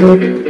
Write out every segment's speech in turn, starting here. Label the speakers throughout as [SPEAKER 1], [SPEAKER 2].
[SPEAKER 1] Thank you.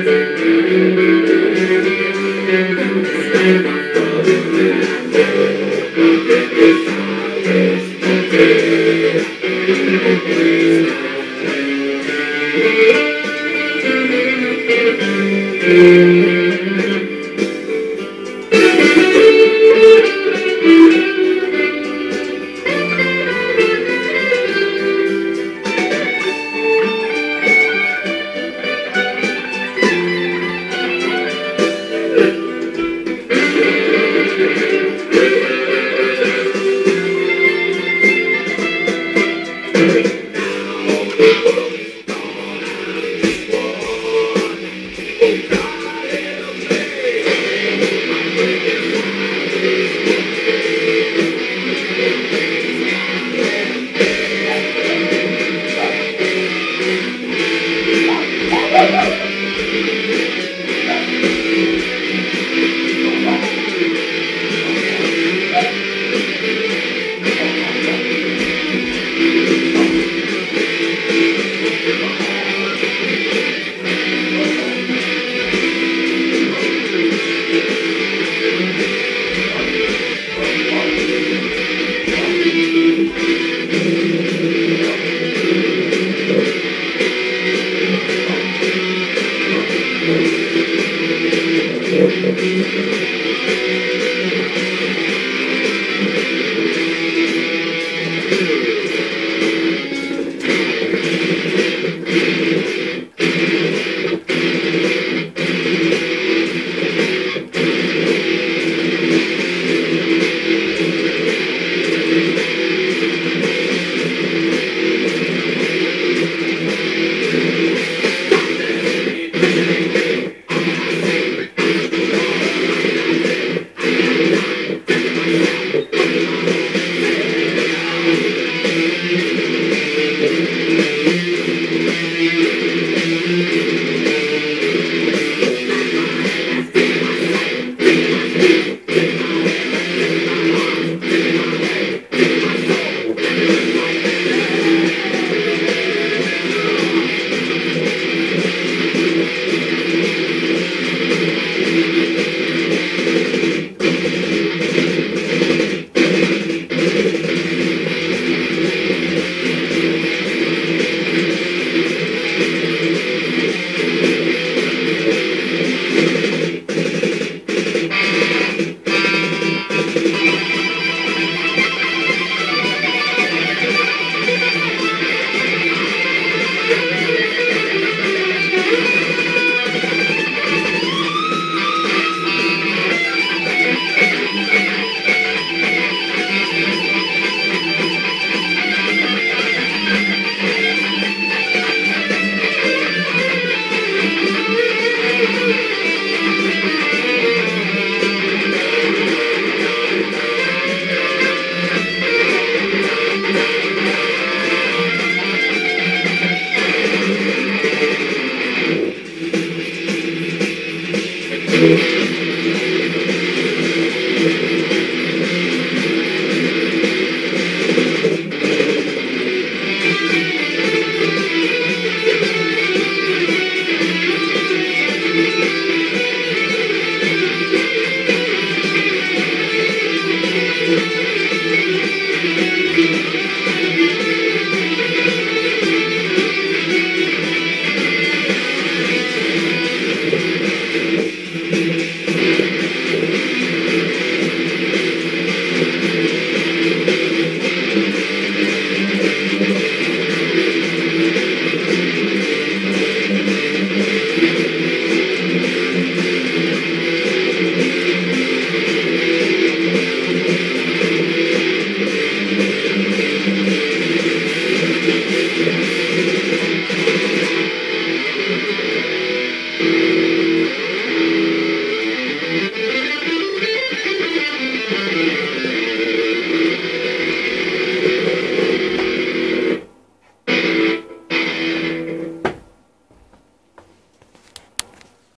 [SPEAKER 2] David.